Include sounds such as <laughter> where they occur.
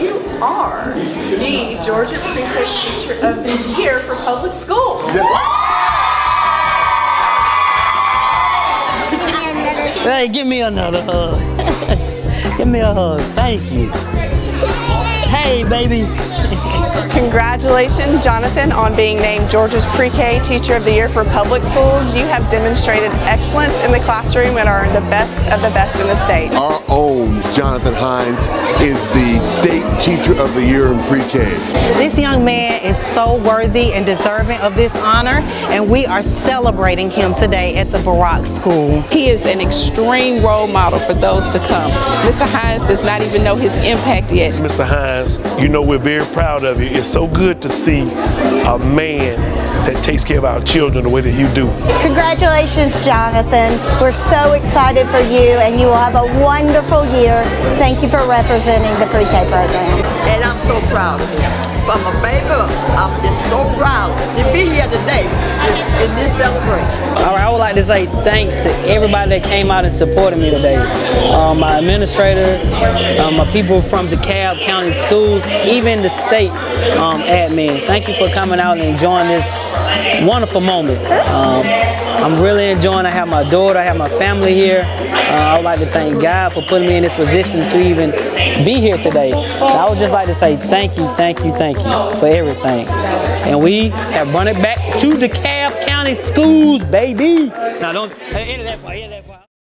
you are the Georgia Pre-K Teacher of the Year for Public School. Hey, give me another hug. <laughs> give me a hug. Thank you. Hey, baby. Congratulations, Johnathon, on being named Georgia's Pre-K Teacher of the Year for Public Schools. You have demonstrated excellence in the classroom and are the best of the best in the state. Our own Johnathon Hines is the State Teacher of the Year in Pre-K. This young man is so worthy and deserving of this honor, and we are celebrating him today at the Barack School. He is an extreme role model for those to come. Mr. Hines does not even know his impact yet. Mr. Hines, you know we're very proud of you. It's so good to see a man that takes care of our children the way that you do. Congratulations, Johnathon. We're so excited for you, and you will have a wonderful year. Thank you for representing the pre-K program. And I'm so proud of you. From a baby, I'm just so like to say thanks to everybody that came out and supported me today. Um, my administrator, um, my people from DeKalb County Schools, even the state um, admin. Thank you for coming out and enjoying this wonderful moment. Um, I'm really enjoying. I have my daughter, I have my family here. Uh, I would like to thank God for putting me in this position to even be here today. I would just like to say thank you, thank you, thank you for everything. And we have run it back to DeKalb County Schools, baby. Now don't. Hey, that part, that part.